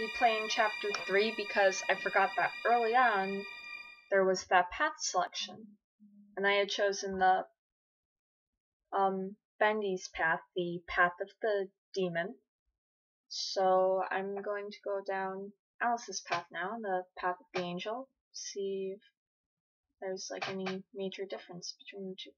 replaying chapter 3 because I forgot that early on there was that path selection. And I had chosen the um Bendy's path, the path of the demon. So I'm going to go down Alice's path now, the path of the angel, see if there's like any major difference between the two.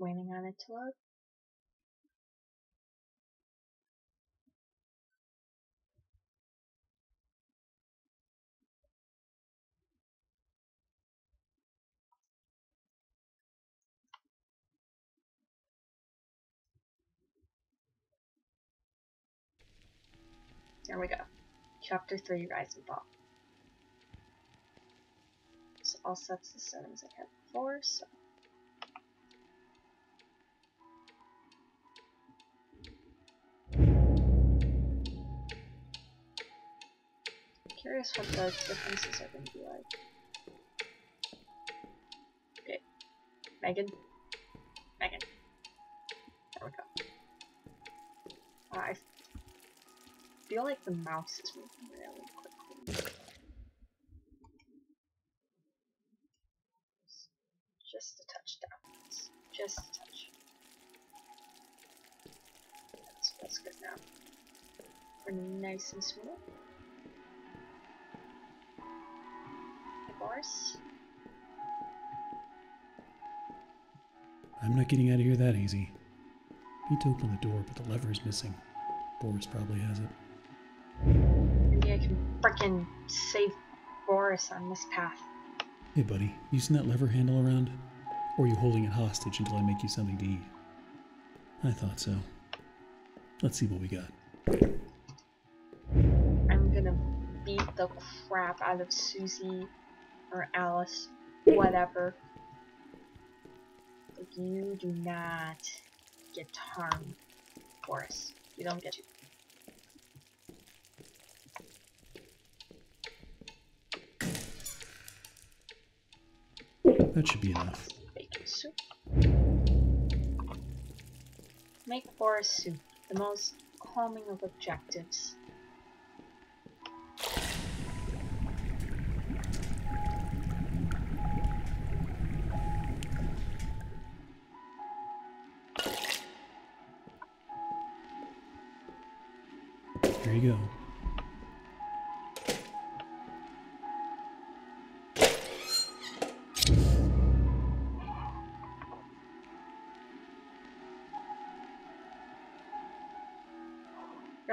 Waiting on it to load. There we go. Chapter 3, Rise and Fall. So all sets the as I had before, so curious what the differences are going to be like. Okay. Megan. Megan. There we go. Uh, I feel like the mouse is moving really quickly. Just a touch down. Just a touch. That's, that's good now. We're nice and smooth. Course. I'm not getting out of here that easy. Need to open the door, but the lever is missing. Boris probably has it. Maybe I can frickin' save Boris on this path. Hey, buddy, using that lever handle around? Or are you holding it hostage until I make you something to eat? I thought so. Let's see what we got. I'm gonna beat the crap out of Susie or Alice, whatever. But you do not get harmed, Boris. You don't get to. That should be enough. Bacon soup. Make Boris soup, the most calming of objectives.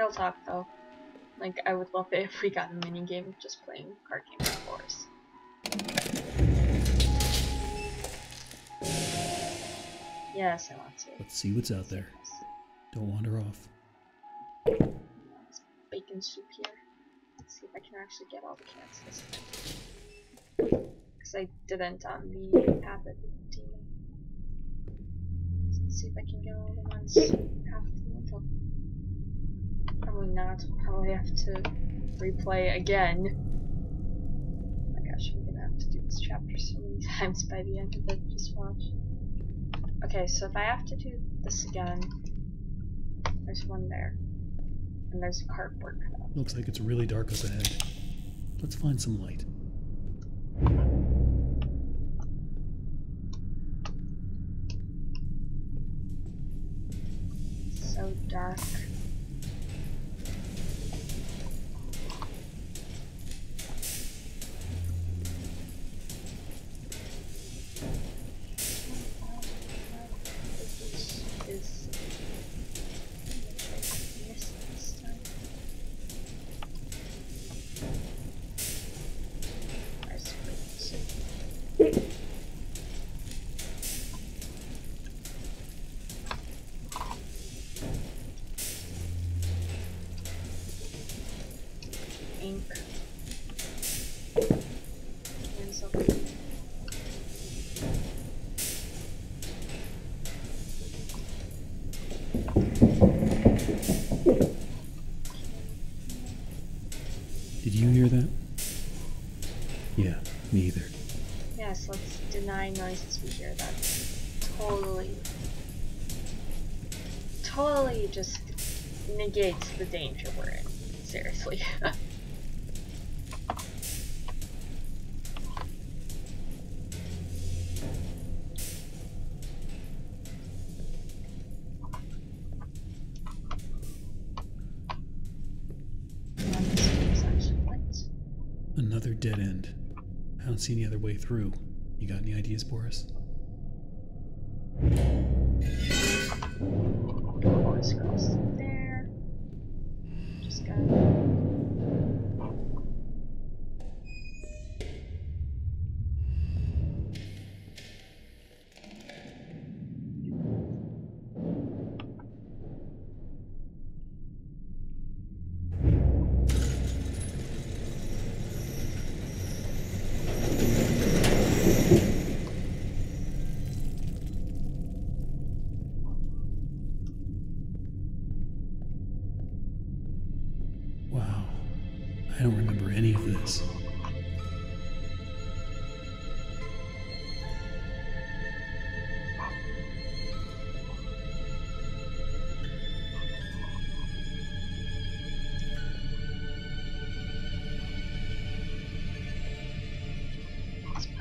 Real talk though. Like, I would love it if we got a mini game of just playing card games with Boris. Yes, I want to. Let's see what's out there. Don't wander off. Bacon soup here. Let's see if I can actually get all the cans this time. Because I didn't on the Abbott demon. Let's see if I can get all the ones half the. Probably not. Probably have to replay again. Oh my gosh, I'm gonna have to do this chapter so many times by the end of it. Just watch. Okay, so if I have to do this again, there's one there. And there's a cardboard cutout. Looks like it's really dark up ahead. Let's find some light. So dark. Deny noises we hear. That totally, totally just negates the danger we're in. Seriously. Another dead end. I don't see any other way through. Got any ideas? Boris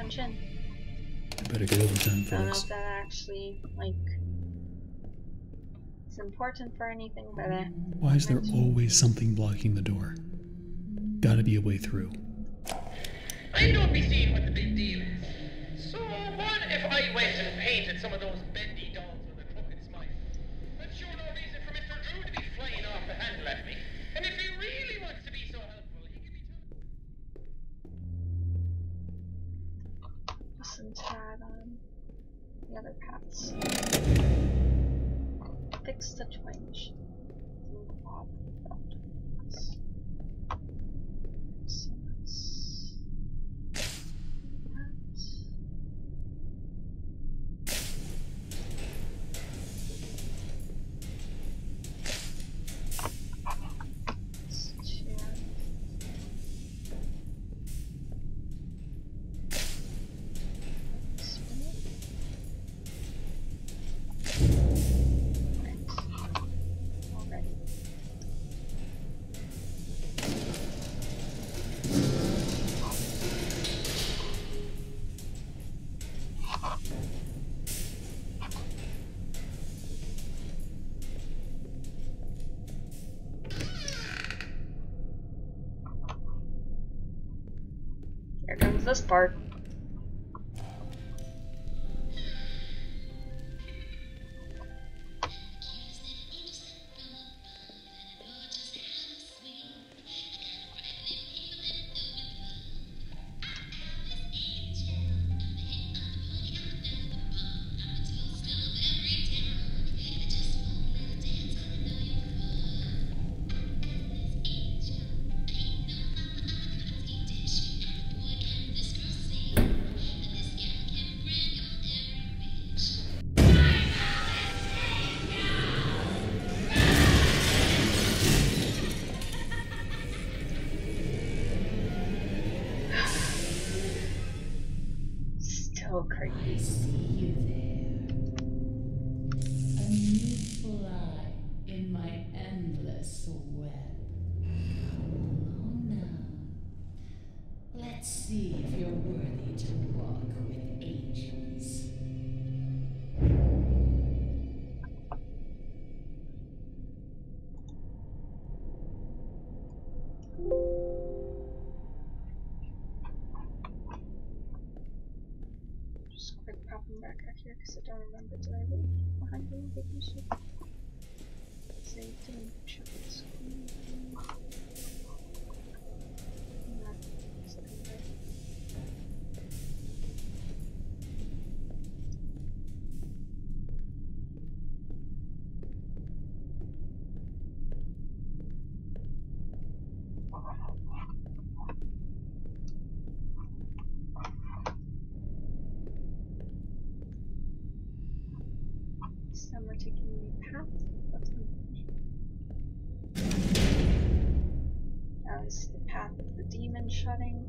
Let's punch in. I better get overtime I don't know if that actually, like, is important for anything, but uh, Why is there always something blocking the door? Gotta be a way through. I don't be seeing what the big deal is. So what if I went and painted some of those bendy this part. Because I don't remember did I leave behind any vacation? Save didn't check the screen. No, are taking the path. That's That is the path of the demon shutting.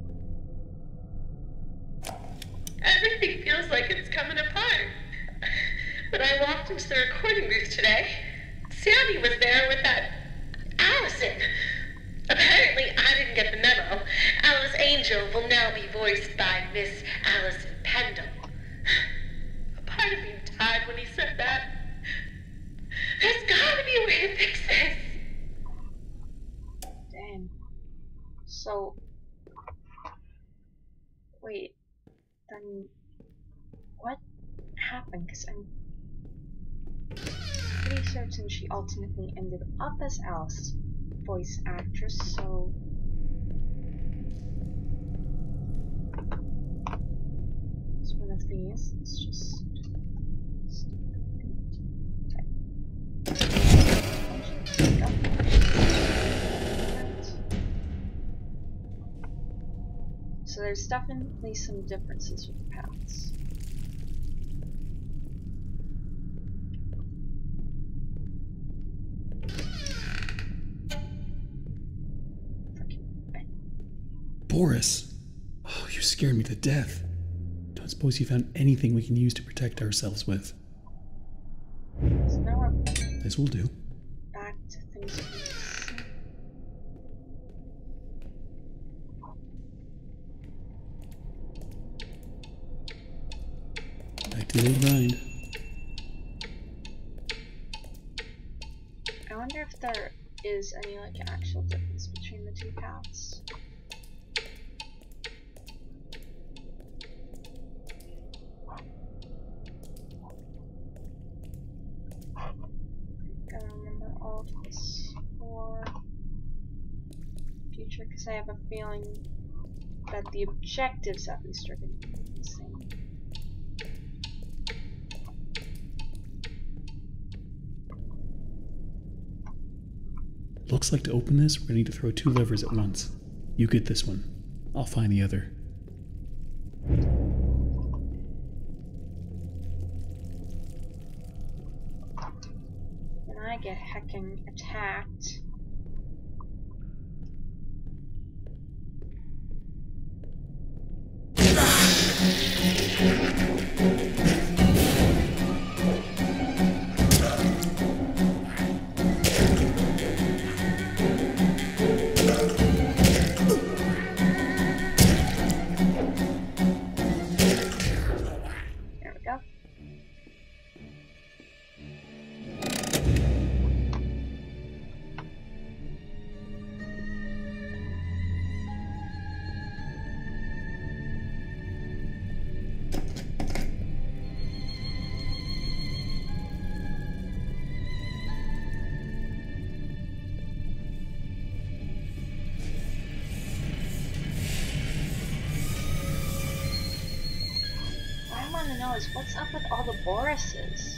Everything feels like it's coming apart. When I walked into the recording booth today, Sammy was there with that Allison. Apparently, I didn't get the memo. Alice Angel will now be voiced by Miss Allison Pendle. A part of me died when he said that. There's gotta be a way to fix this. Damn. So. Wait. Then. What happened? Because I'm. Pretty certain she ultimately ended up as Alice's voice actress, so. One of these. It's just. So there's definitely some differences with the paths. Boris! Oh, you scared me to death. Don't suppose you found anything we can use to protect ourselves with. This will do. back to. Back to the grind. I wonder if there is any like actual difference between the two paths. Gotta remember all of this for future because I have a feeling that the objectives at least are going to be the same. Looks like to open this, we're gonna need to throw two levers at once. You get this one. I'll find the other. What's up with all the Borises?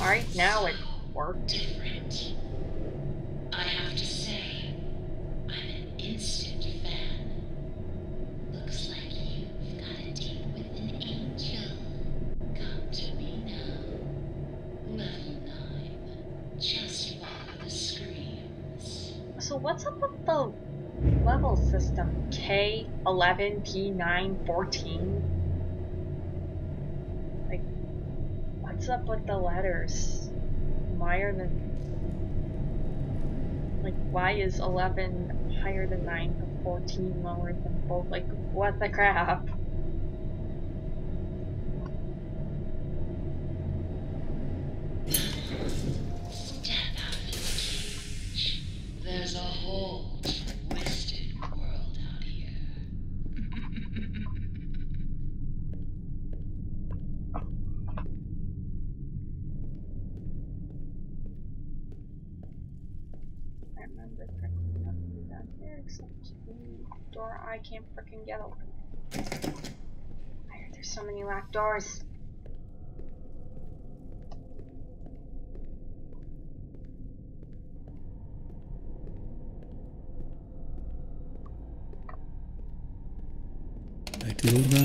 Alright, now it worked. Different. I have to say, I'm an instant fan. Looks like you've got a date with an angel. Come to me now. Level 9. Just follow the screams. So what's up with the level system? K, 11, P9, 14? Why are the... Like, why is 11 higher than 9 but 14 lower than both? Like, what the crap? Except the door I can't freaking get open. I heard there's so many locked doors. Back to the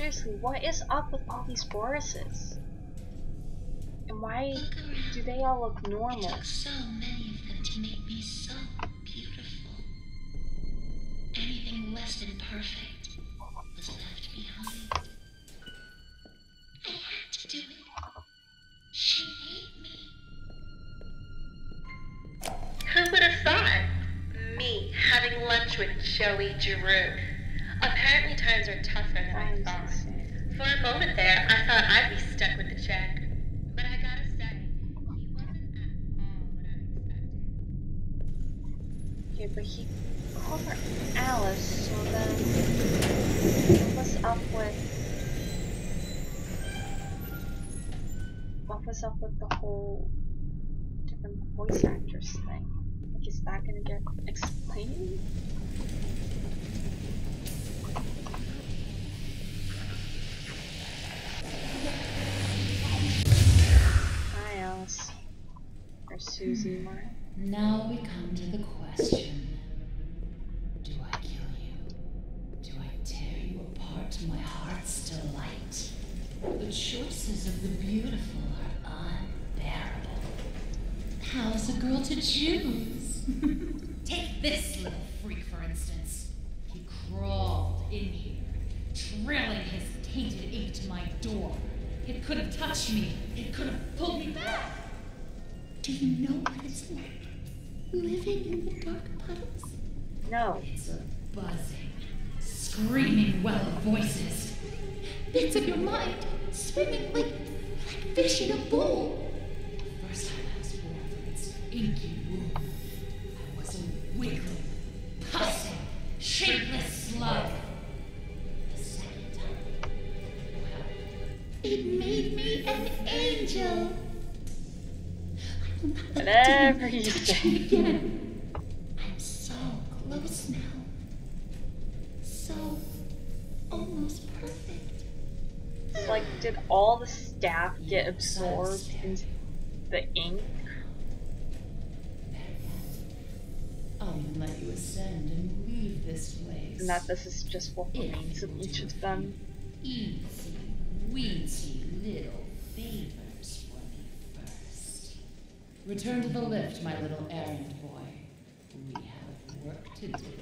Seriously, what is up with all these Borises? And why do they all look It normal? took so many of them to make me so beautiful. Anything less than perfect swimming like, like fish in a bowl. First time I was born from its inky womb, I was a wiggling, pussing, shapeless slug. The second time, well, it made me an angel. I will not let Whatever you touch me again. Staff get absorbed into the ink? I'll even let you ascend and leave this place. And that this is just what remains of each of them? Easy, weensy little favors for me first. Return to the lift, my little errand boy. We have work to do.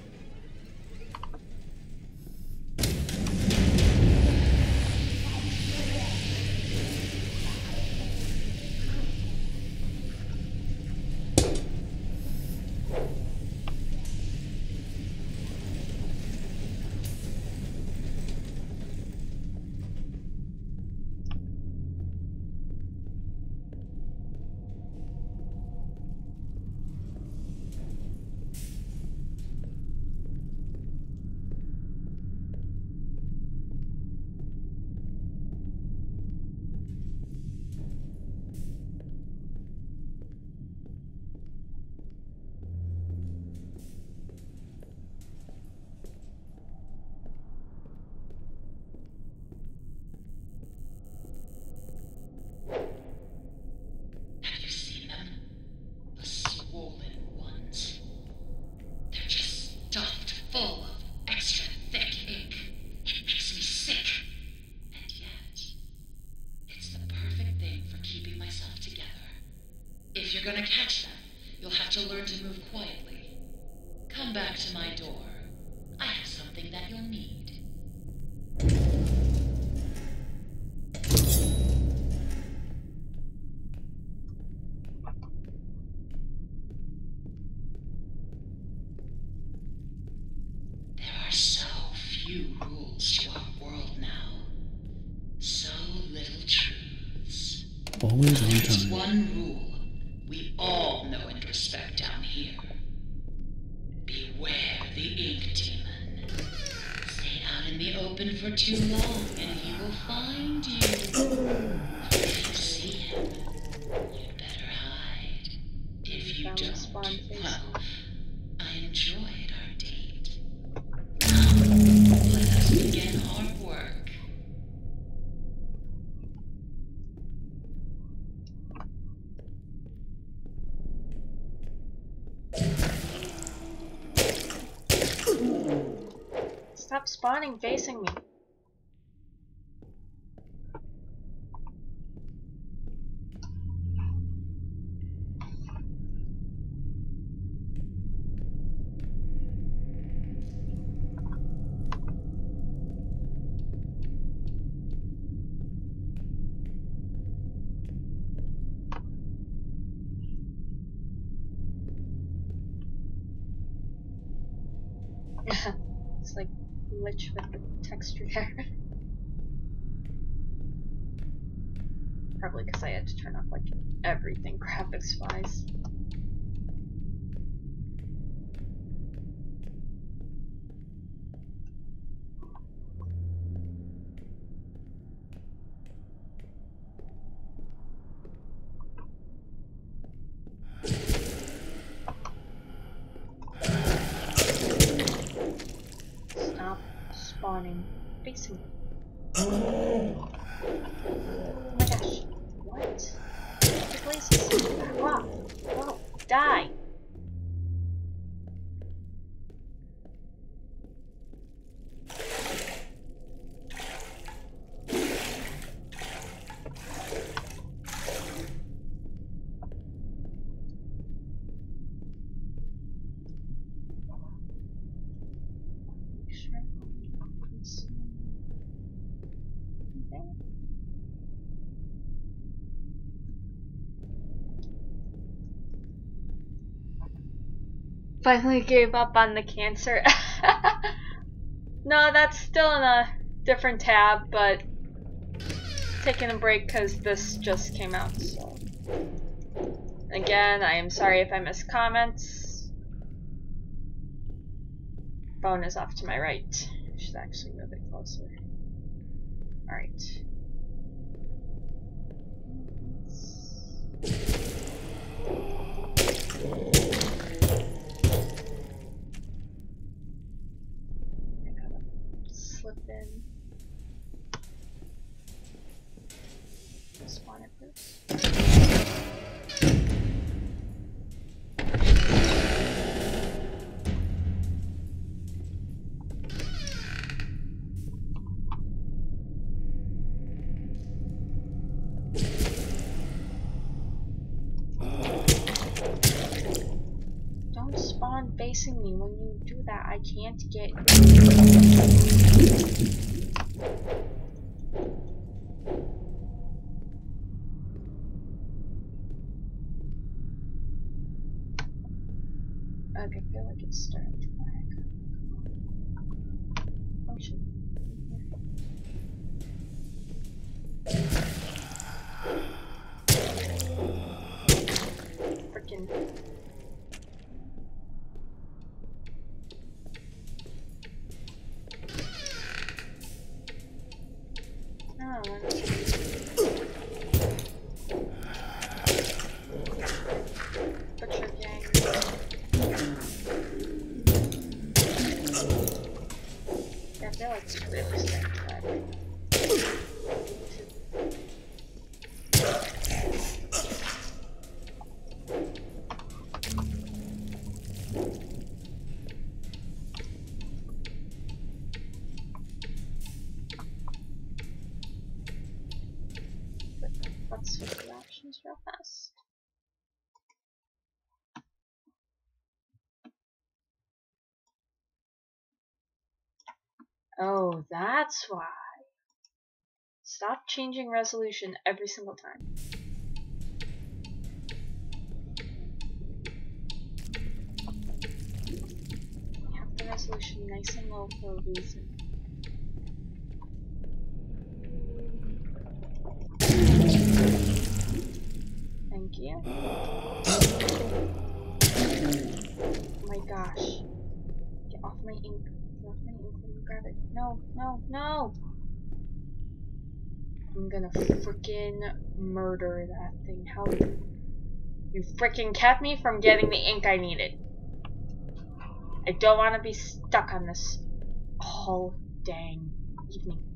Gonna catch them, you'll have to learn to move quietly. Come back to my door. Spawning facing me. it's like with the texture there. Probably because I had to turn off like everything graphics wise. Stop spawning facing me. Oh my gosh. What? The places. Back off. Whoa. Die. Make sure I can see. Okay. Finally gave up on the cancer. no, that's still in a different tab, but taking a break because this just came out. So again, I am sorry if I missed comments. Phone is off to my right. I should actually move it closer. Alright. I can't get. Okay, I feel like it's starting to lag. Oh, that's why. Stop changing resolution every single time. Have the resolution nice and low for a reason. Thank you. Oh my gosh. Get off my ink. Get off my ink. Let me grab it. No, no, no! I'm gonna freaking murder that thing. How you freaking kept me from getting the ink I needed. I don't want to be stuck on this all dang evening.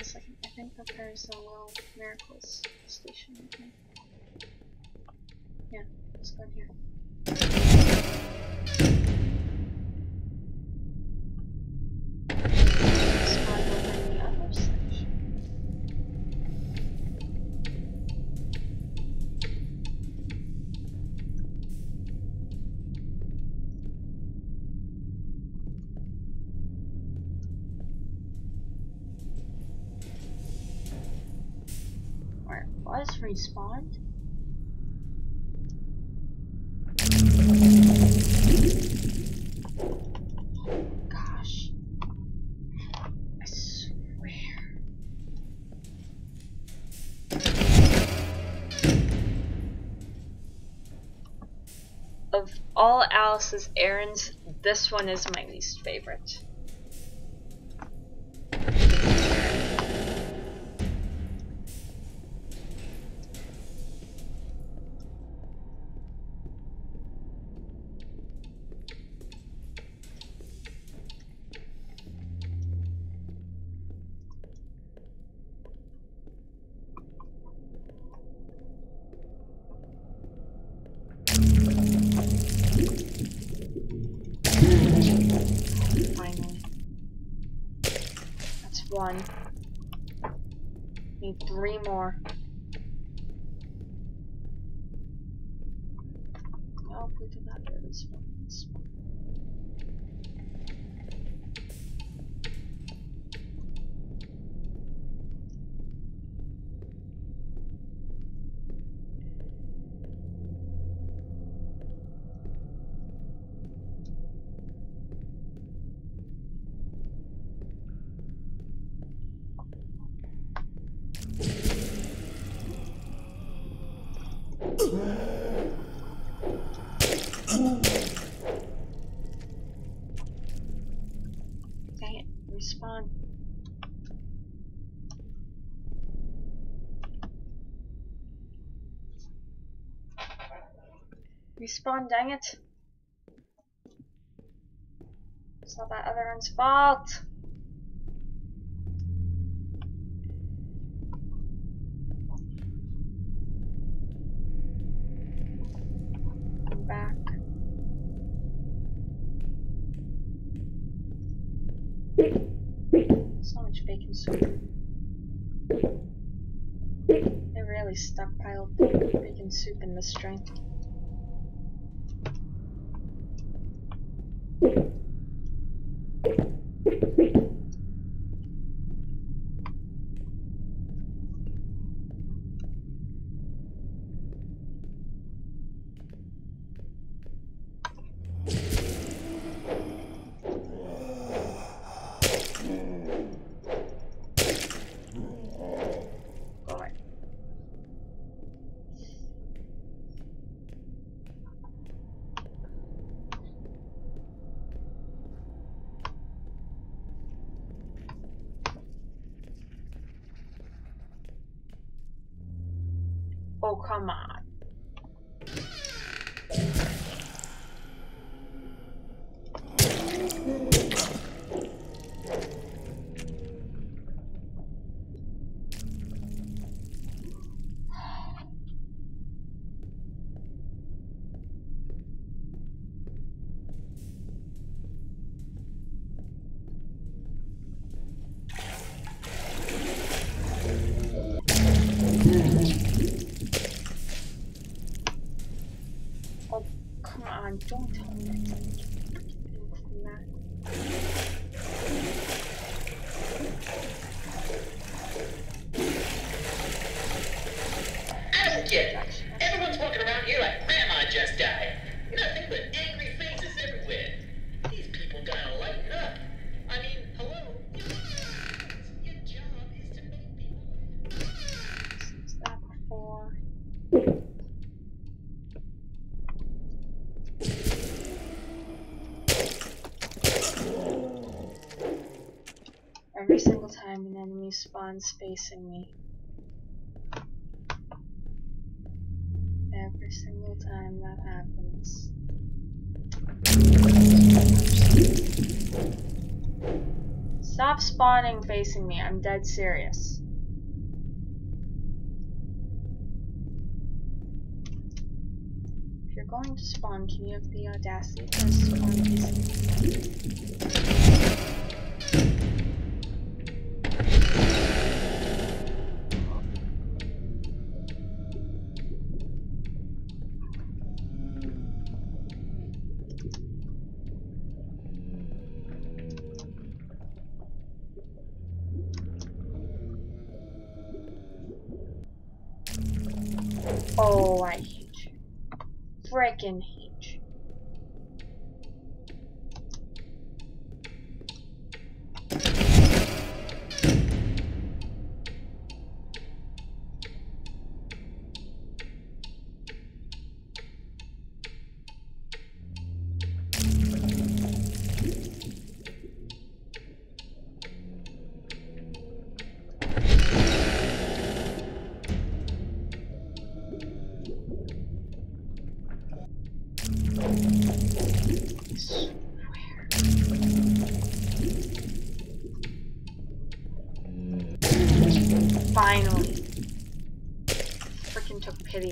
One second, I think that there's a little miracles station. Yeah, let's go here. Of all Alice's errands, this one is my least favorite. One. Need three more. Nope, we did not get this one. This one. Respawn. Respawn, dang it. It's not that other one's fault. I'm back. So much bacon soup. They really stockpiled bacon soup in this train. Spawns facing me. Every single time that happens. Stop spawning facing me, I'm dead serious. If you're going to spawn, can you have the audacity to spawn facing me? Oh, I hate you. Frickin'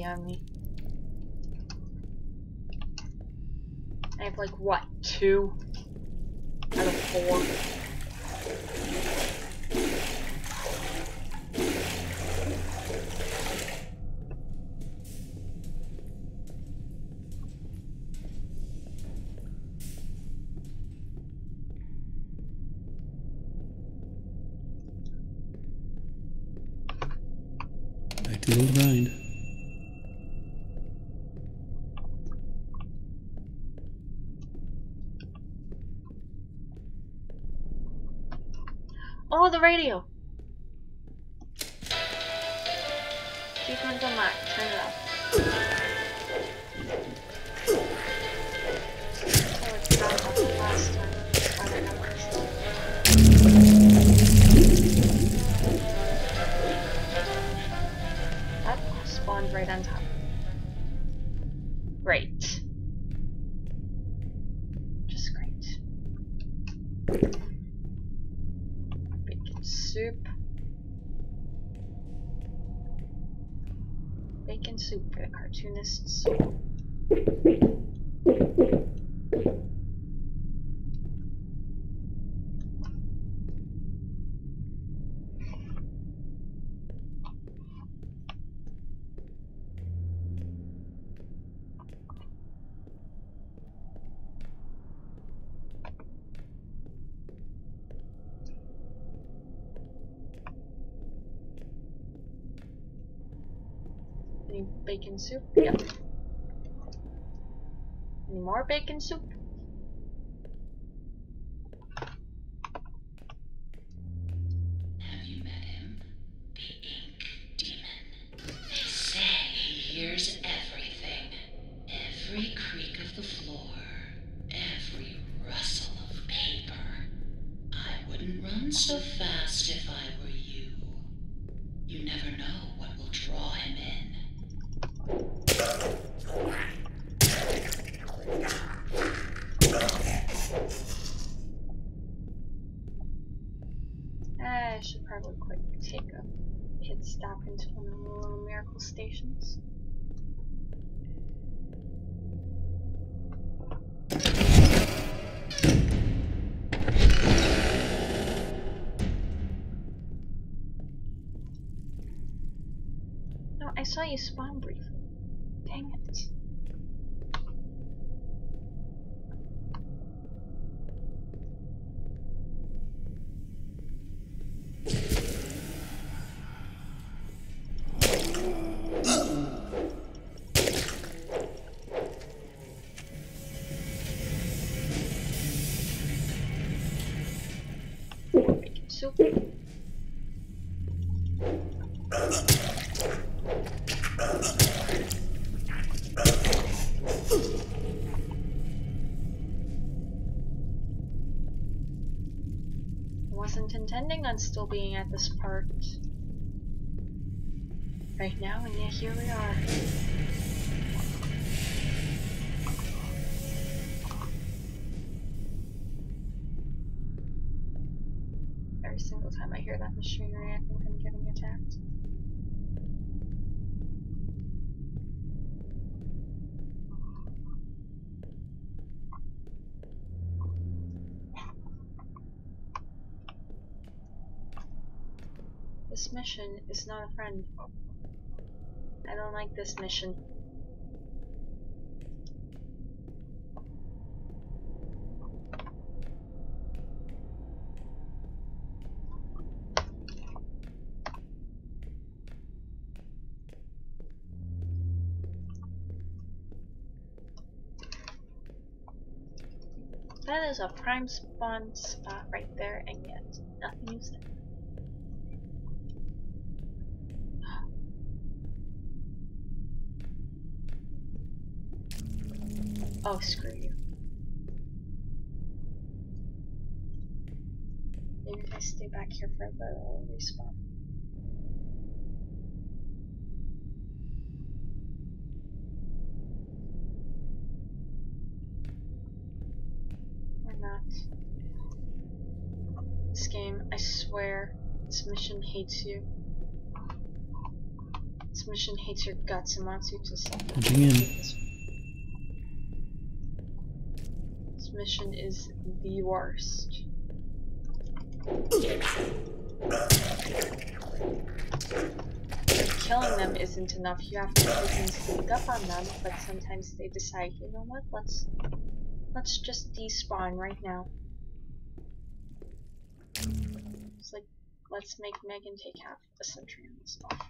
on me. I have like what, two? Out of four. Back to the old grind. Oh, the radio! Bacon soup? Yep. Any more bacon soup? Have you met him? The Ink Demon. They say he hears everything. Every creak of the floor. Every rustle of paper. I wouldn't run so fast if I were you. You never know what will draw him in. I should probably quick take a pit stop into one of the little miracle stations. No, I saw you spawn briefly. Dang it. Soup. Wasn't intending on still being at this part. Right now, and yet here we are. This mission is not a friend. I don't like this mission. That is a prime spawn spot right there, and yet nothing is there. Oh, screw you. Maybe if I stay back here for a bit, it'll respawn. Or not. This game, I swear, this mission hates you. This mission hates your guts and wants you to suffer. Punching in. This this mission is the worst. Killing them isn't enough. You have to freaking sneak up on them, but sometimes they decide, you know what? Let's let's just despawn right now. It's like let's make Megan take half a century on this stuff.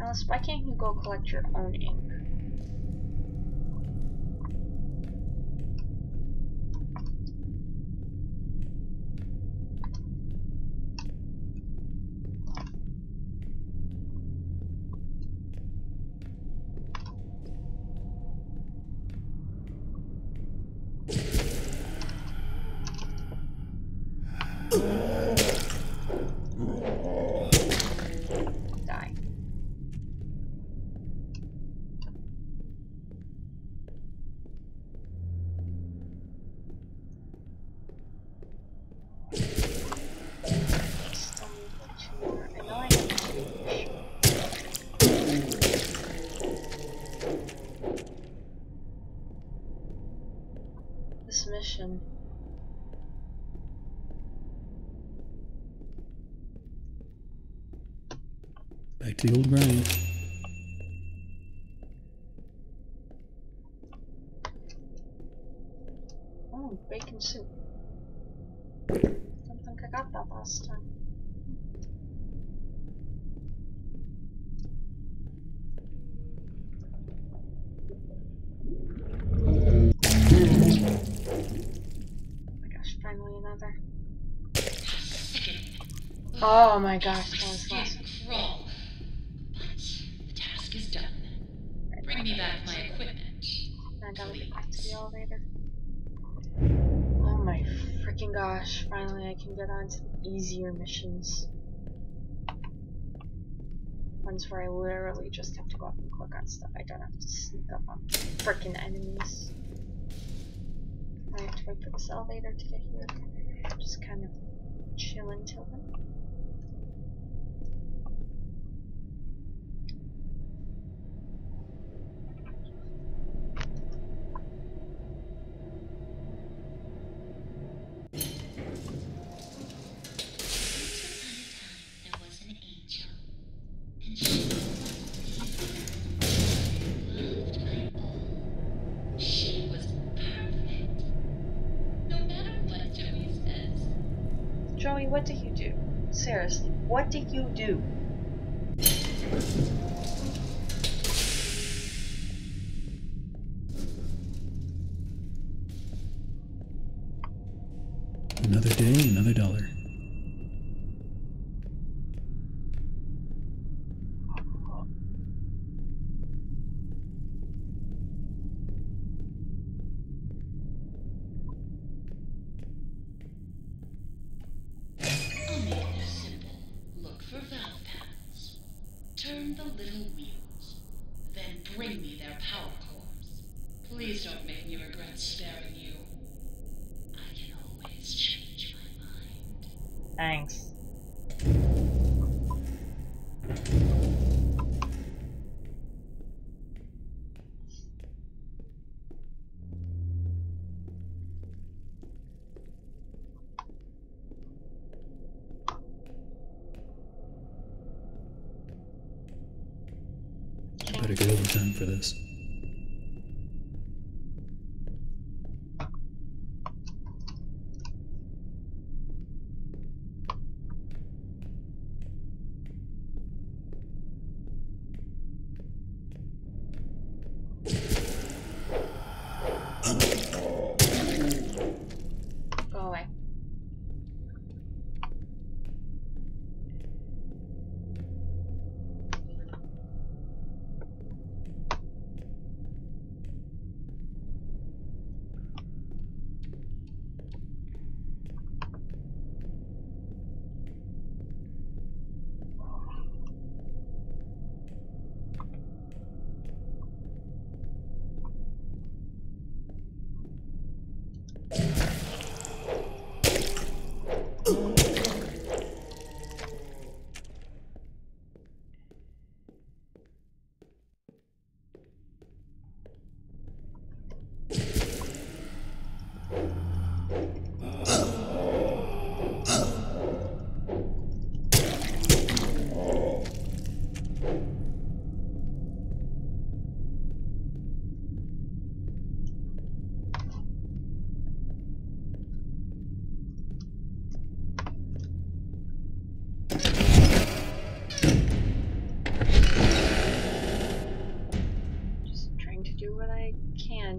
Alice, why can't you go collect your own ink? Die. mission. Back to grind. Oh, bacon soup. Think I got that last time. Oh my gosh, finally another. Oh my gosh, easier missions. Ones where I literally just have to go up and click on stuff. I don't have to sneak up on freaking enemies. I have to wait for this elevator to get here. Just kind of chill until then. What did you do? I better get overtime for this. Go away. Just trying to do what I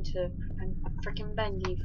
can to prevent a frickin' Bendy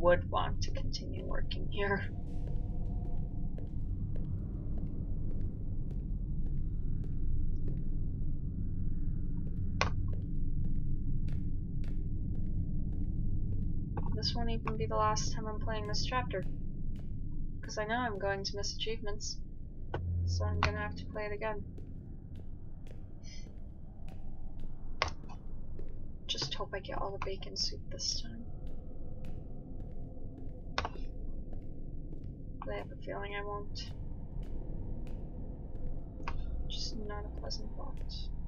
would want to continue working here? This won't even be the last time I'm playing this chapter. Because I know I'm going to miss achievements. So I'm gonna have to play it again. Just hope I get all the bacon soup this time. I have a feeling I won't. Just not a pleasant thought.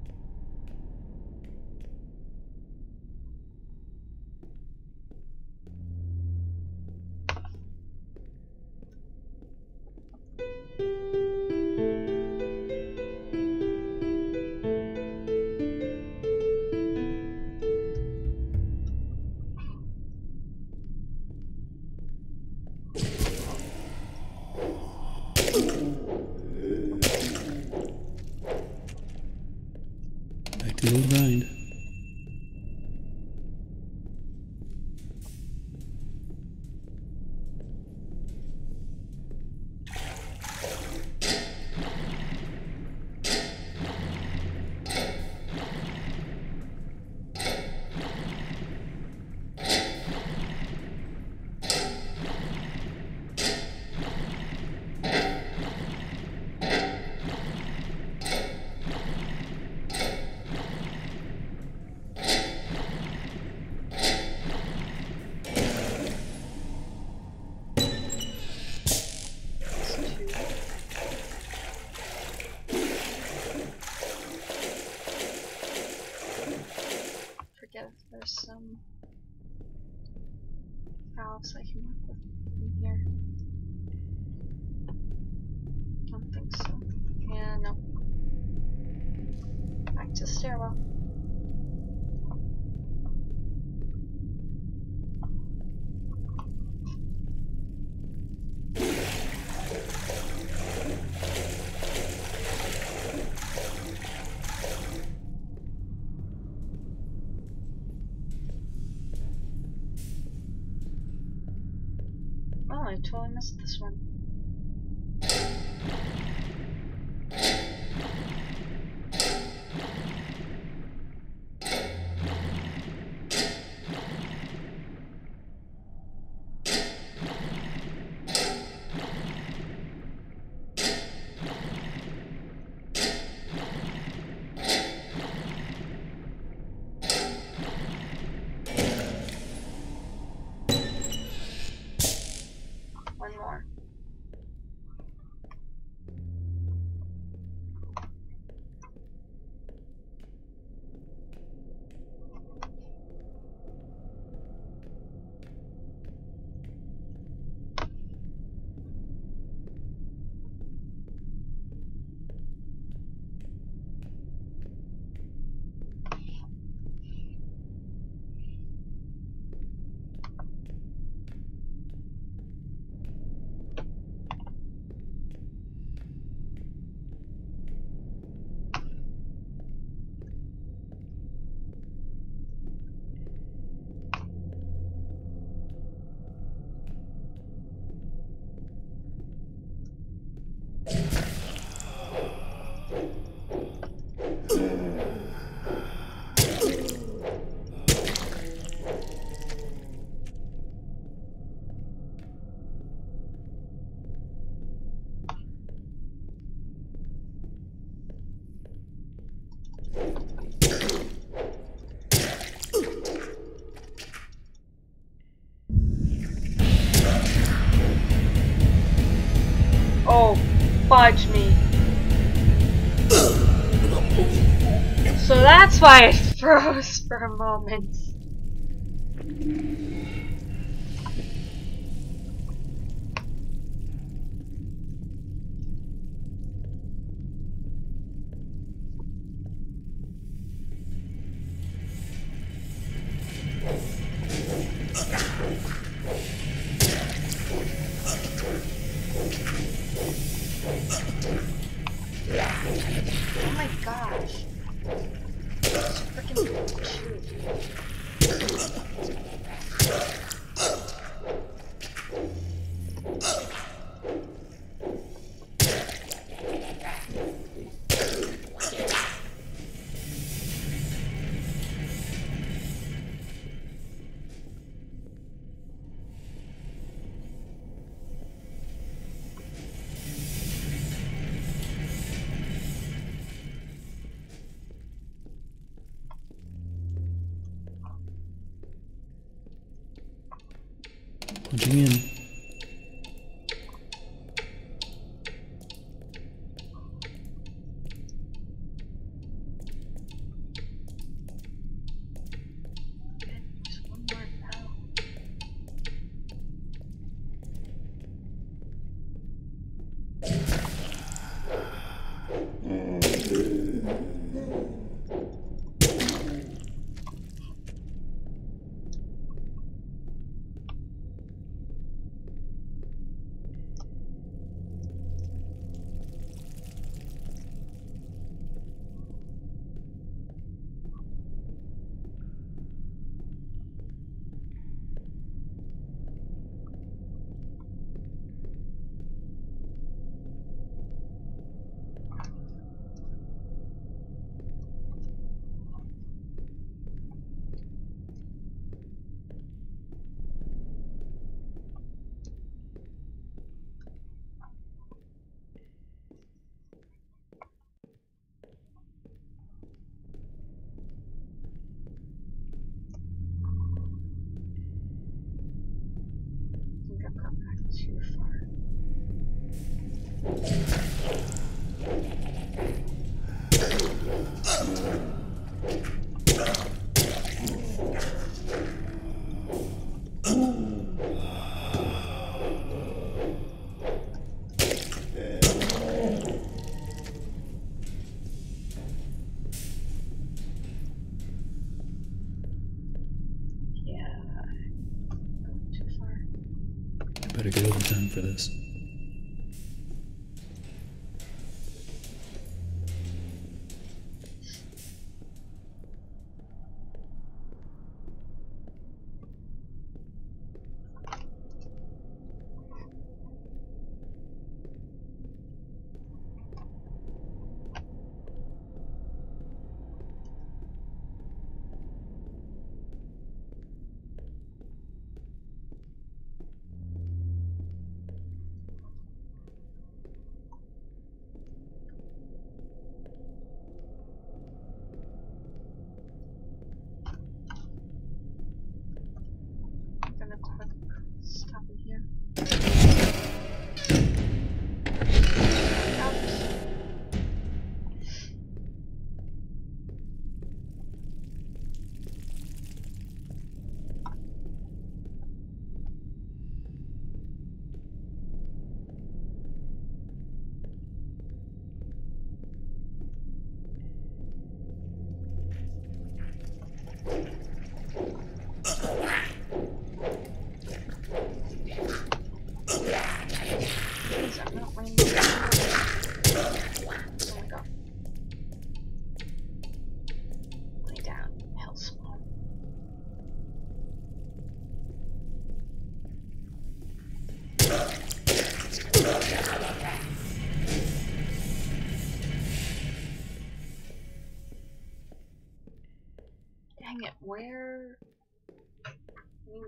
I totally missed this one. Fudge me. So that's why it froze for a moment. Too far. Better get overtime for this.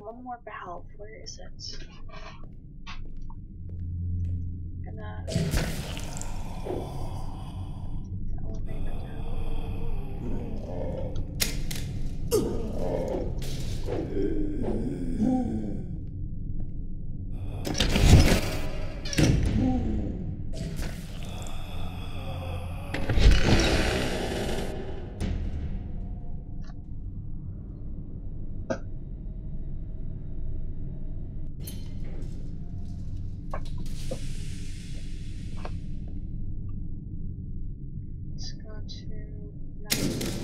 One more valve. Where is it? gonna take the elevator down. Let's go to nine.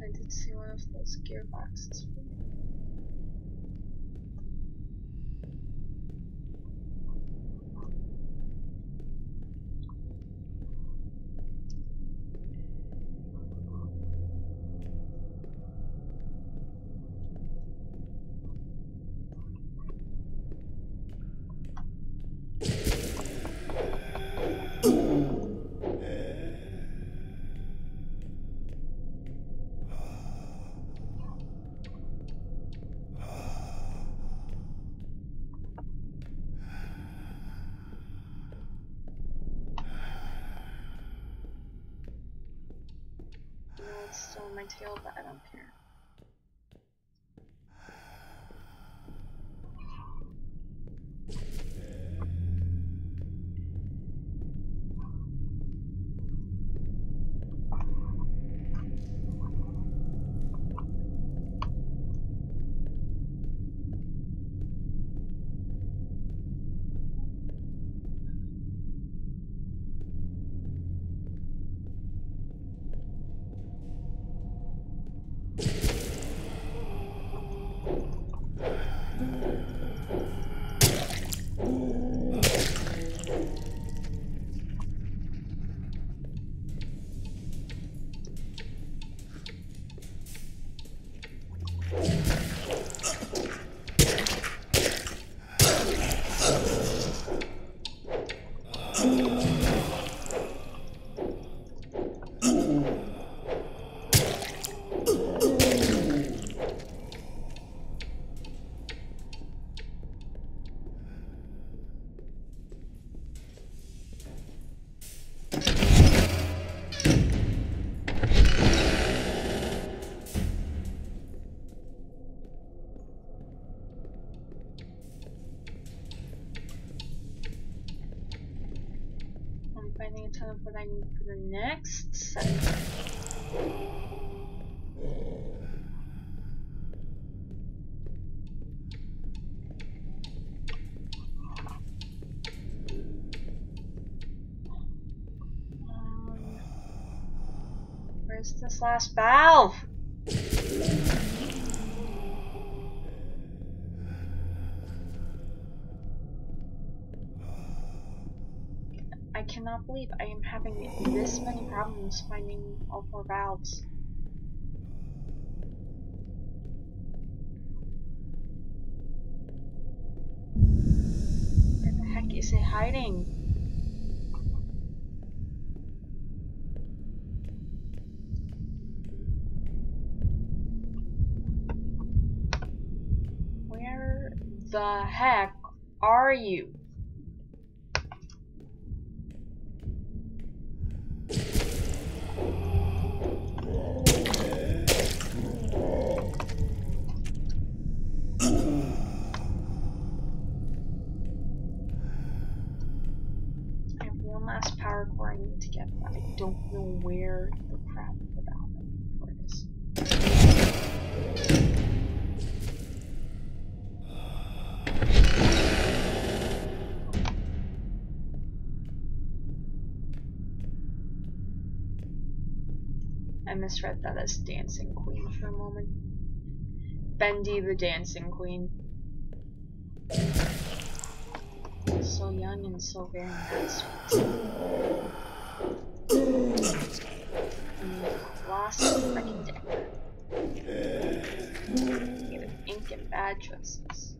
I did see one of those gearboxes it's still in my tail, but I don't care. Ton of what for the next set. Um, where's this last valve? I cannot believe I am having this many problems finding all four valves. Where the heck is it hiding? Where the heck are you? I have one last power core I need to get, but I don't know where the crap the valve for it is. I misread that as Dancing Queen for a moment. Bendy the Dancing Queen. So young and so very nice. And Lost freaking deck. bad choices.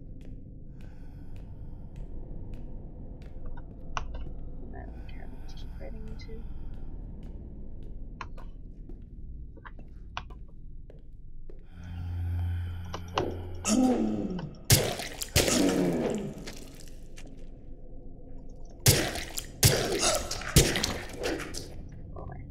I don't care what to keep writing into. Go away.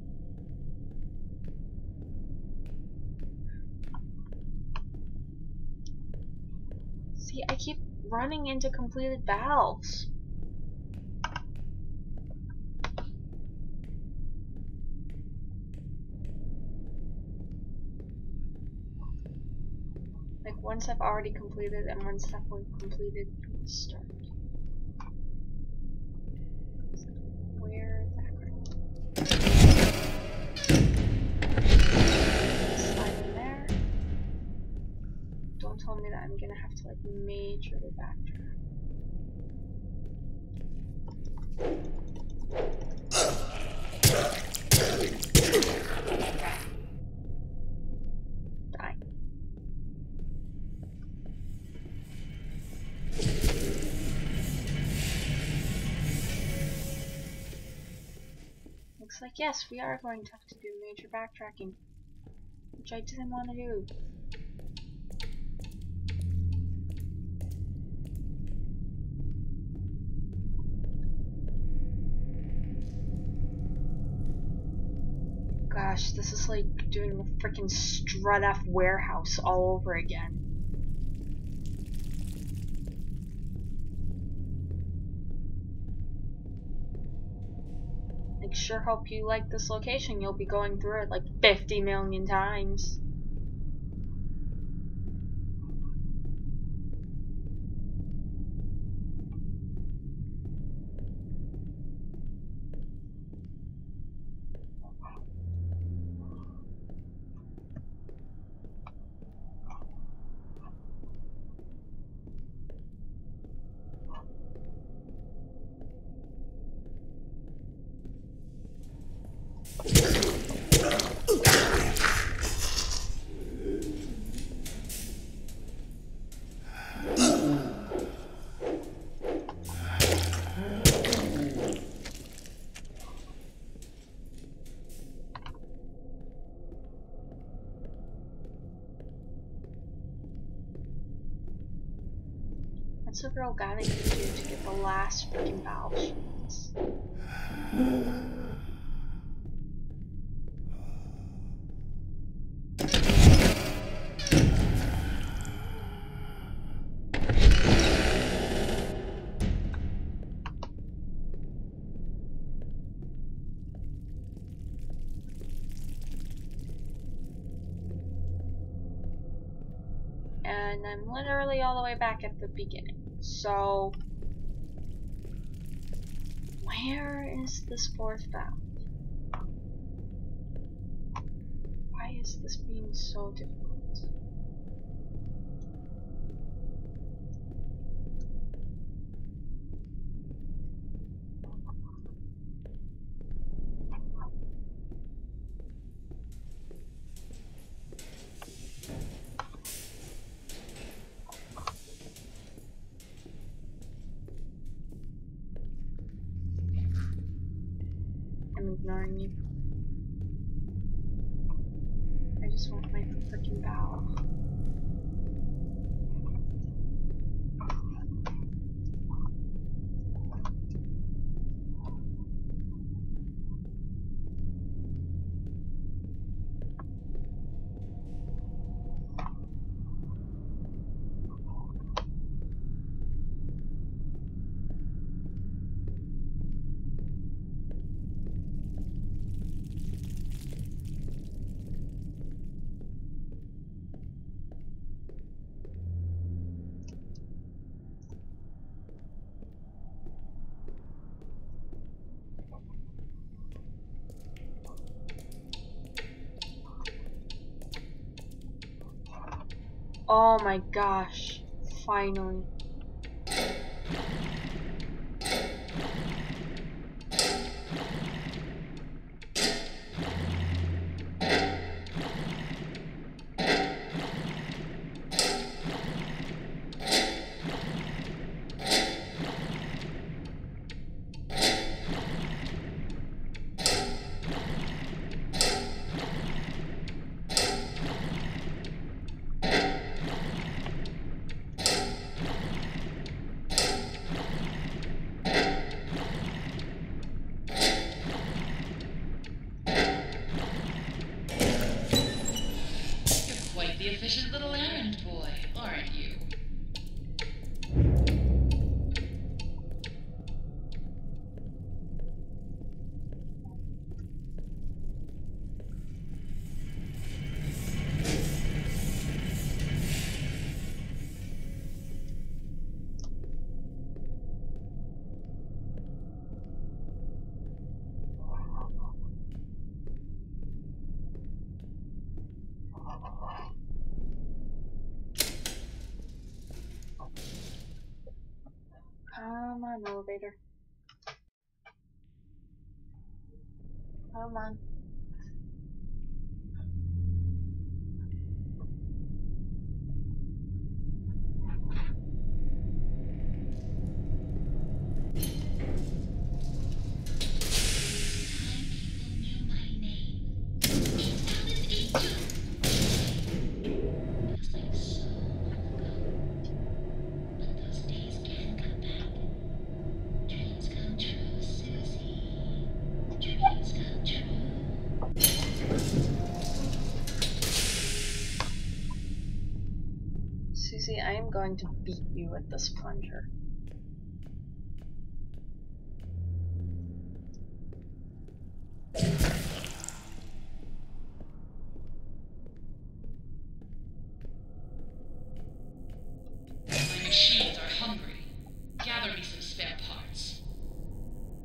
See, I keep into completed valves. Like once I've already completed and one step completed start. Backtrack. Die. Looks like yes, we are going to have to do major backtracking, which I didn't want to do. Gosh, this is like doing the freaking Strut F warehouse all over again. Like, sure hope you like this location. You'll be going through it like 50 million times. Gotta do to get the last freaking valve she needs? And I'm literally all the way back at the beginning. So, where is this fourth valve? Why is this being so difficult? I just want my freaking valve. Oh my gosh. Finally. on, elevator. Come on. with this plunger.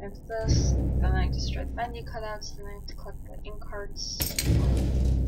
If this, then I destroy the Bendy cutouts, then I have to collect the ink cards.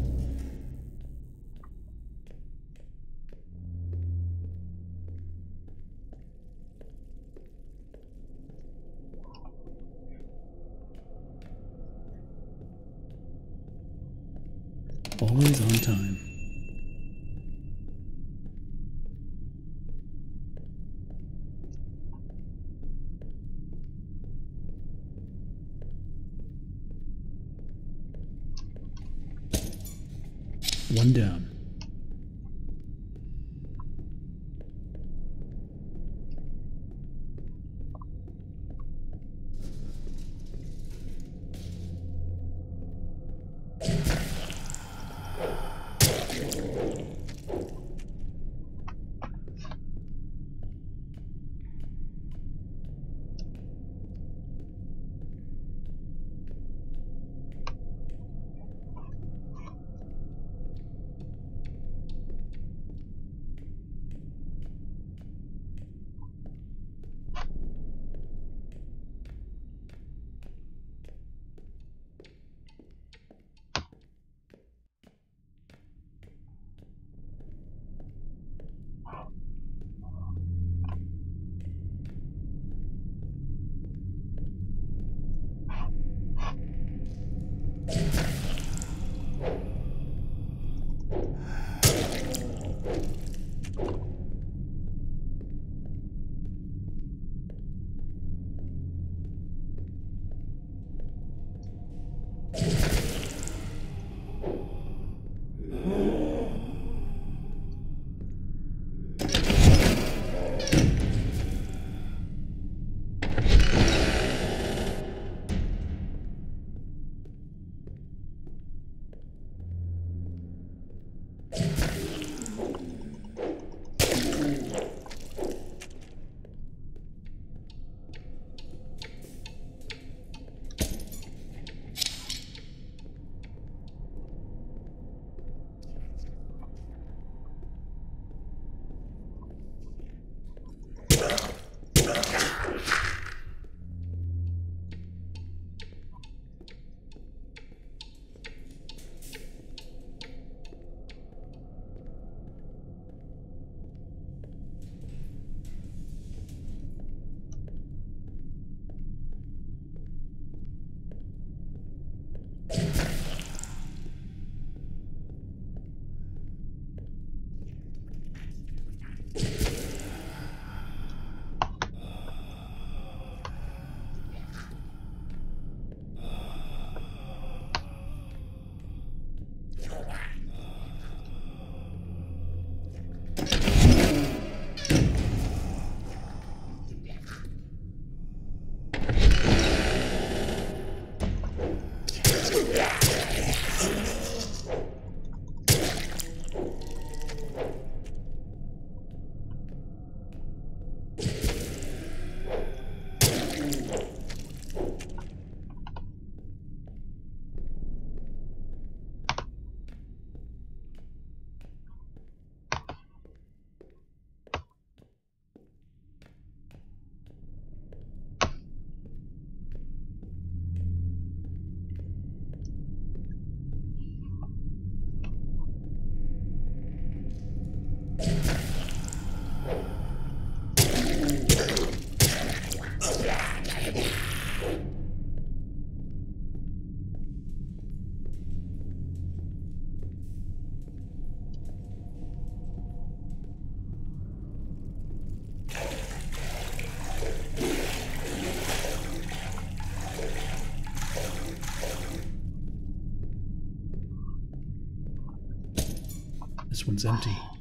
One's empty.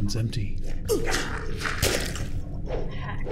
One's empty. Heck.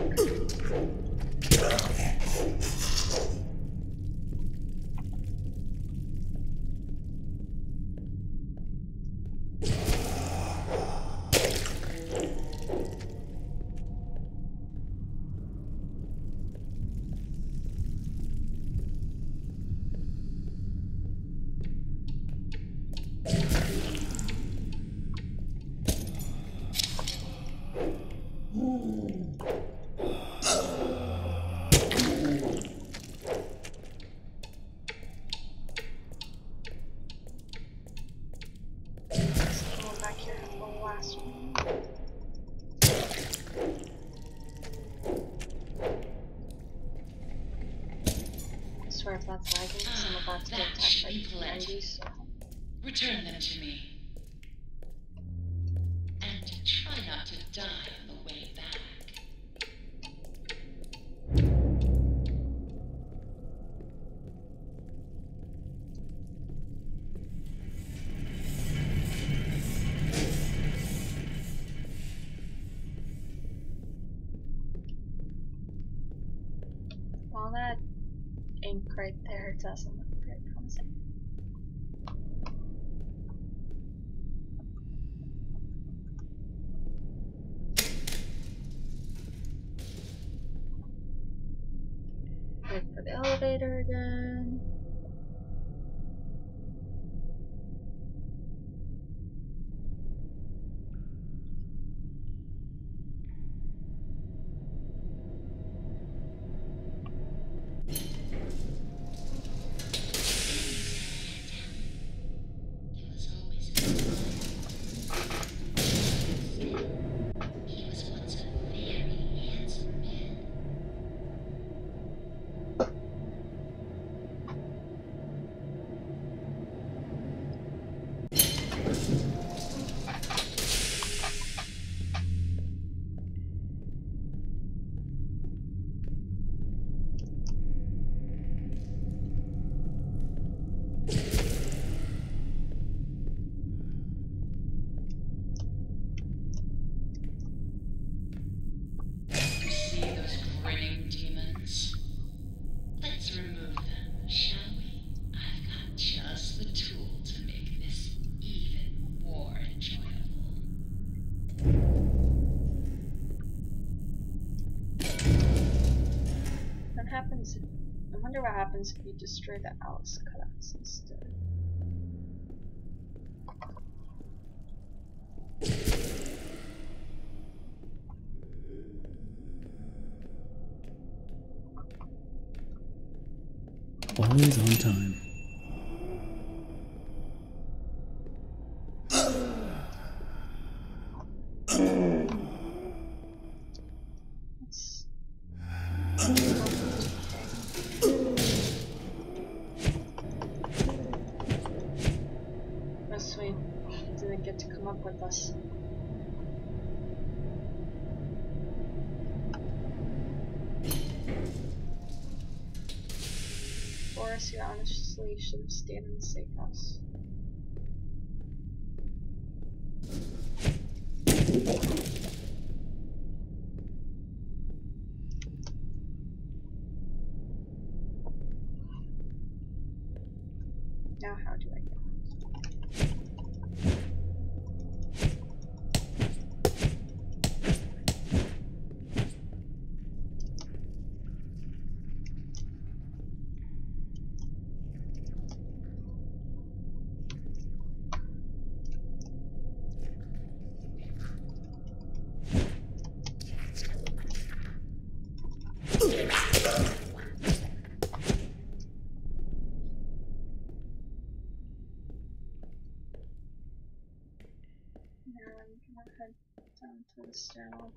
Let's go back here to the last one. I swear if that's lagging, 'cause I'm about to get That attacked should by there doesn't look promising. Wait for the elevator again. Happens I wonder what happens if you destroy the Alice cutouts instead. Always on time. Miss we didn't get to come up this. Boris, you honestly should have stayed in the safe house. Now how do I get out? Now I'm gonna head down the stairwell.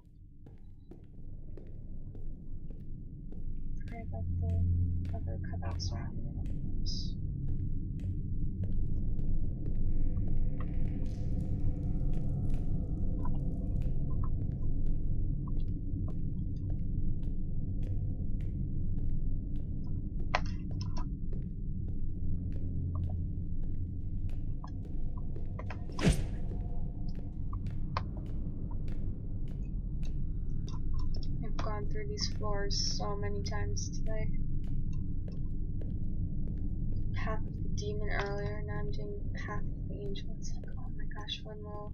Pray that the other cutouts are in the place. I've gone through these floors so many times today. Path of the Demon earlier, now I'm doing Path of the Angel. It's like, oh my gosh, when will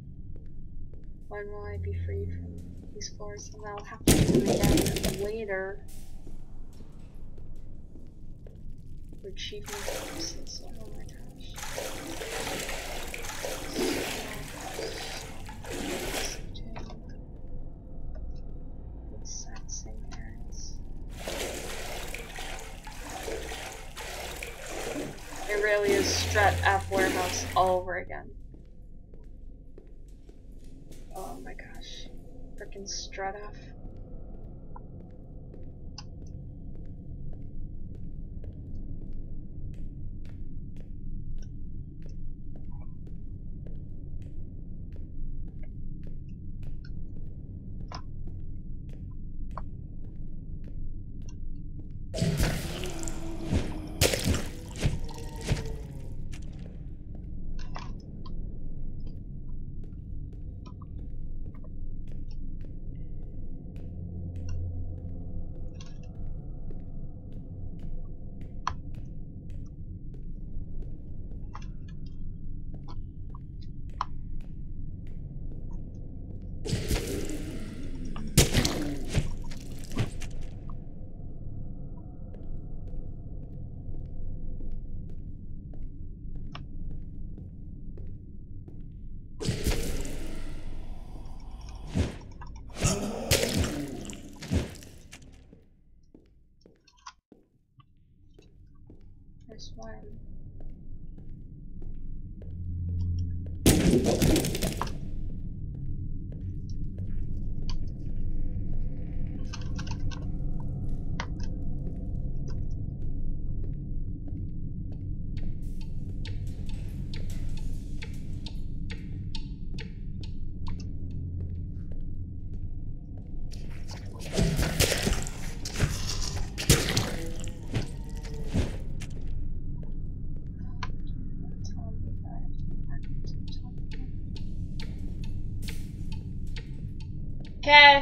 when will I be free from these floors? And I'll have to do them again later. For achievement purposes. Oh my gosh. It's that same areas. It really is Strat F Warehouse all over again. Oh my gosh. Frickin' Strat F. There's one. Tell me that I have to go back to the top again. Okay.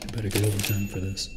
I better get overtime for this.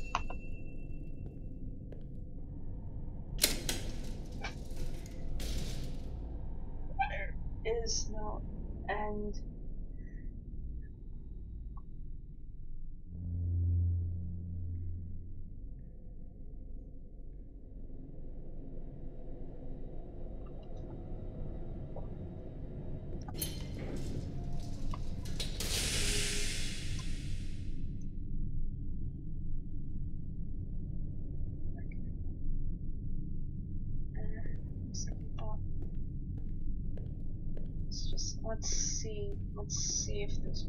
see. Let's see if this.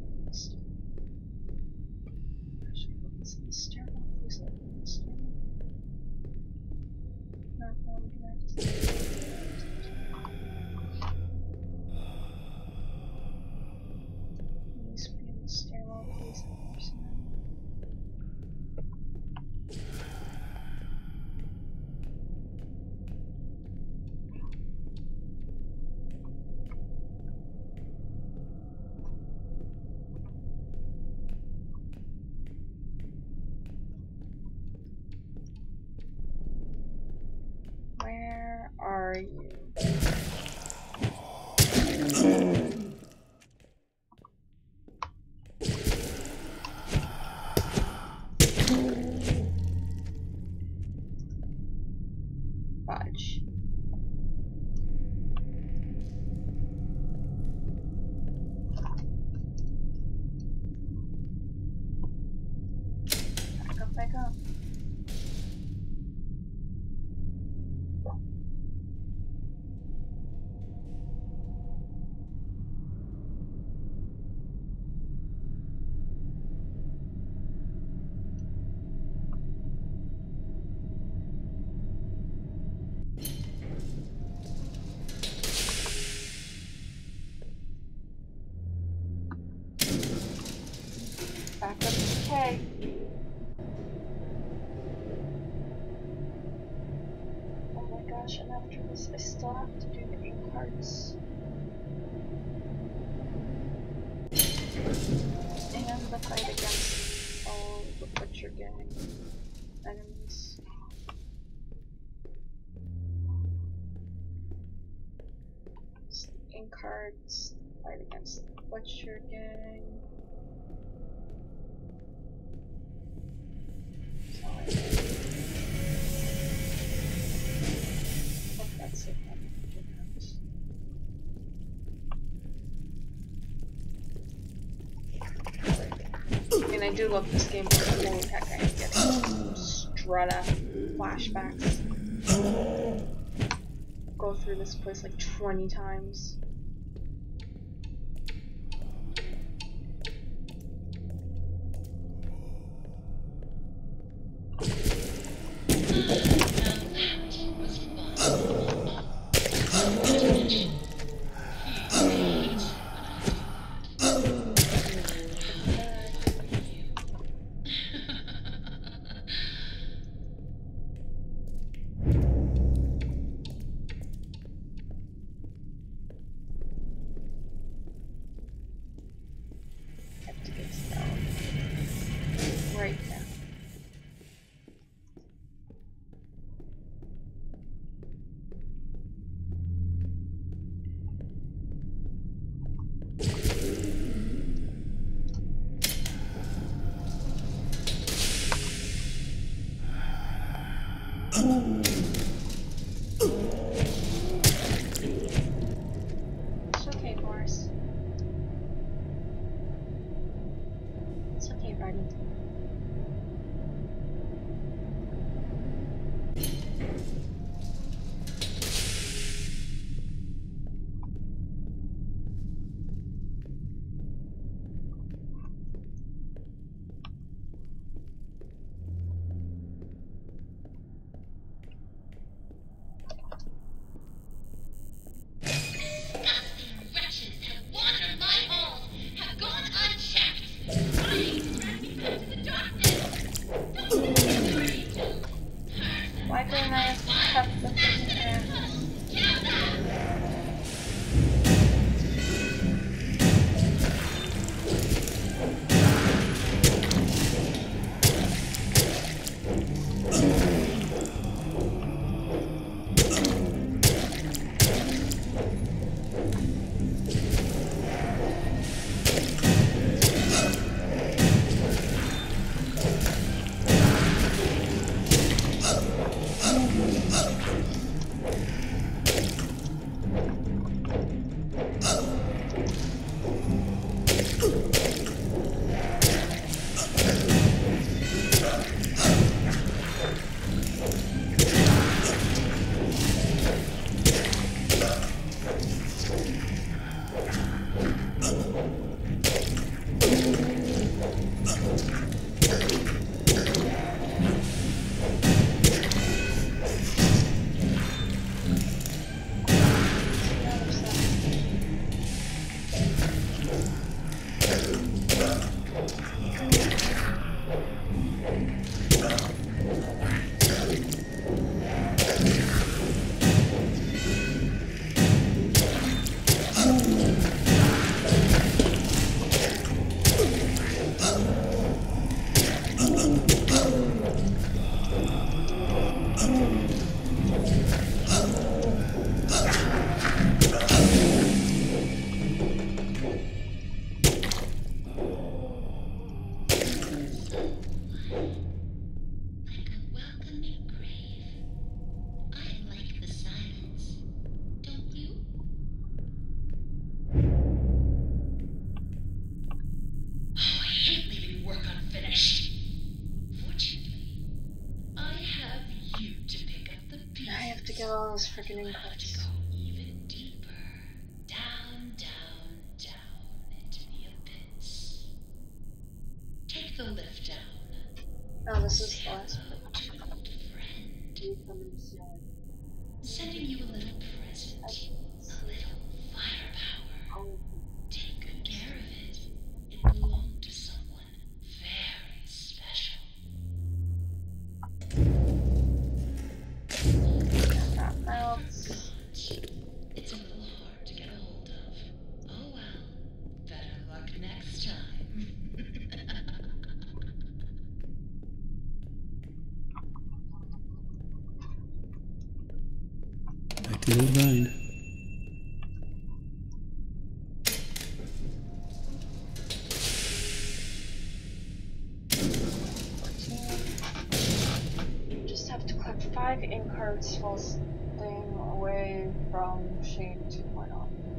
sorry do love this game because holy heck, I get strata flashbacks. Go through this place like 20 times. is freaking incredible. The old vine. Just have to collect five in cards while staying away from shade 2.0.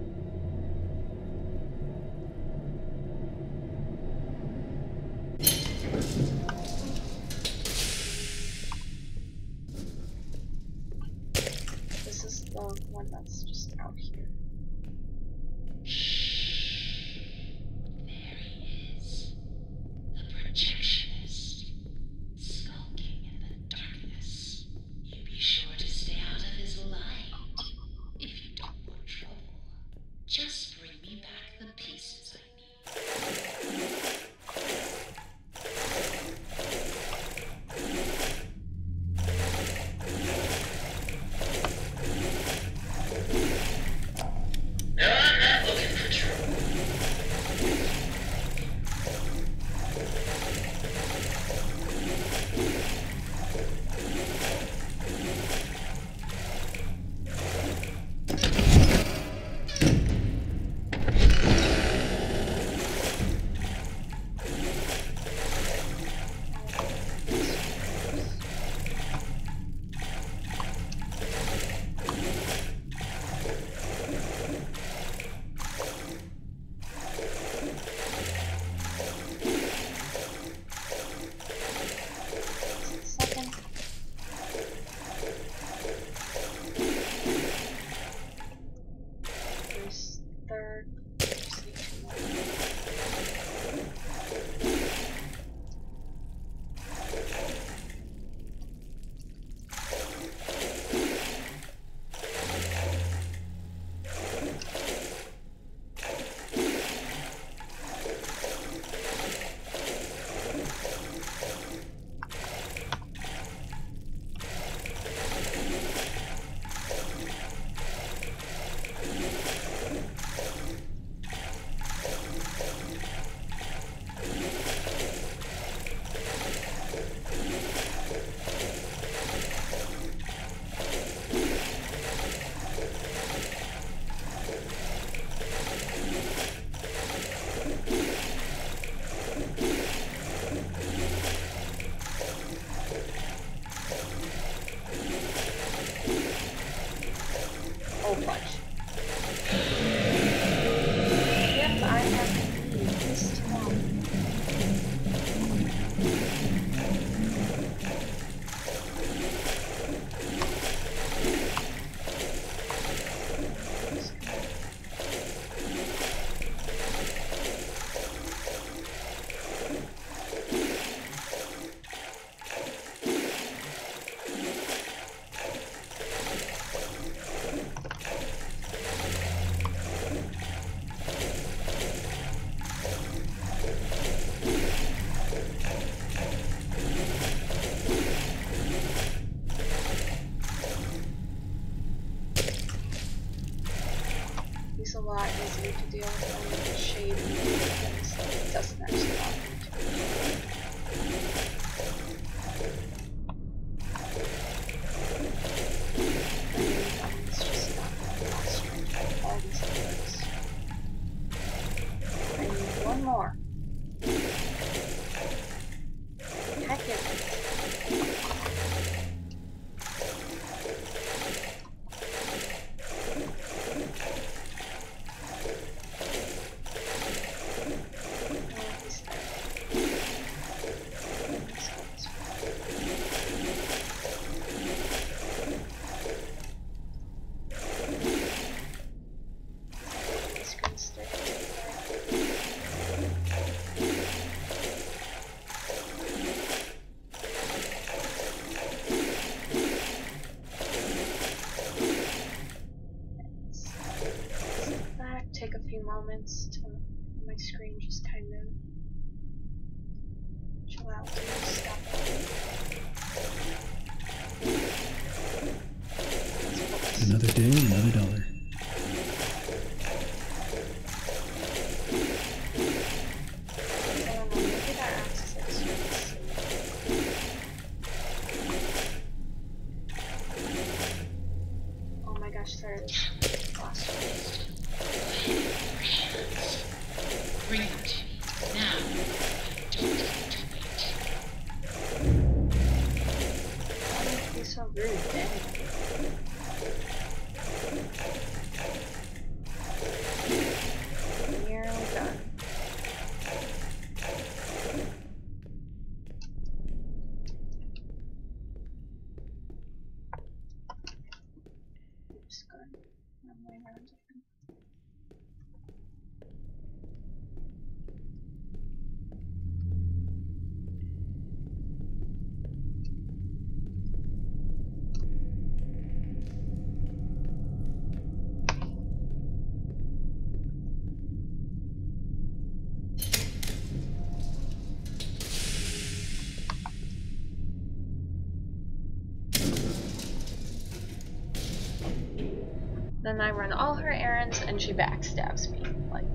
run all her errands, and she backstabs me. Like,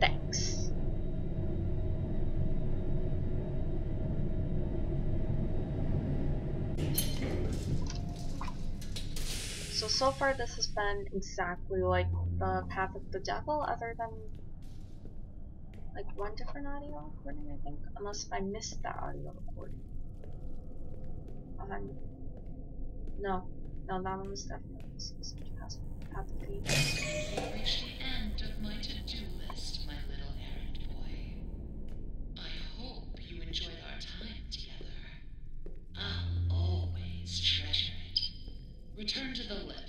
thanks. So, so far this has been exactly like the Path of the Devil, other than like one different audio recording, I think, unless I missed that audio recording. Um, no, no, that one was definitely End of my to-do list, my little errand boy. I hope you enjoyed our time together. I'll always treasure it. Return to the list.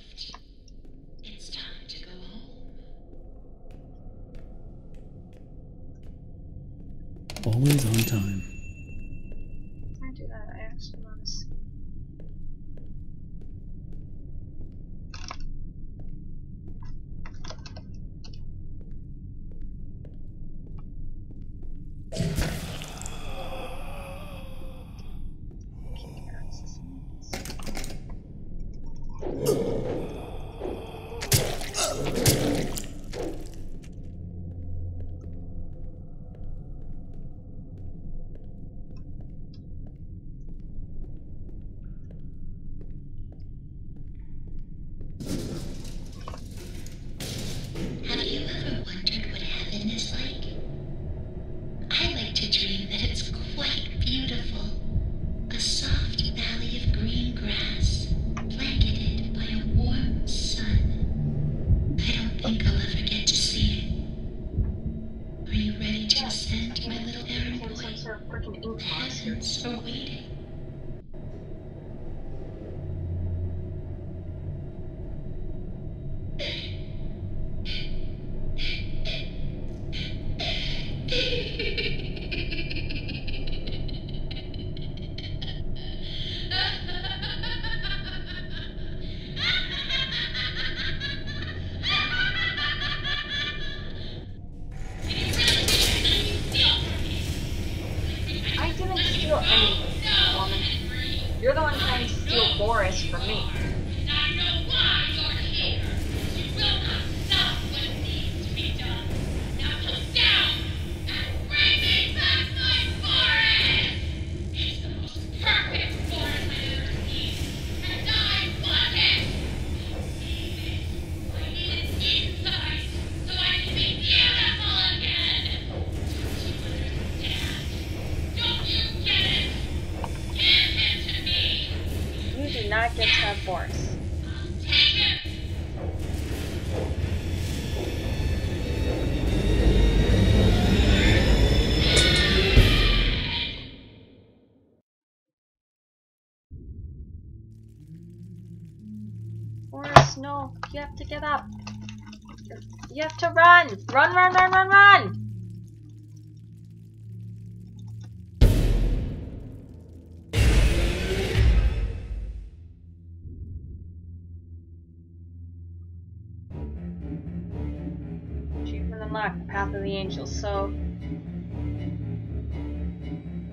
So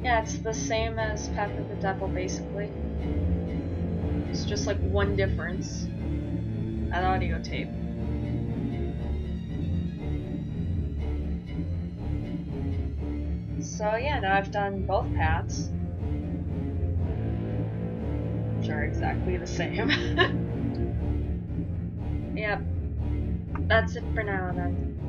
yeah, it's the same as Path of the Devil basically. It's just like one difference. That audio tape. So yeah, now I've done both paths. Which are exactly the same. yep. That's it for now then.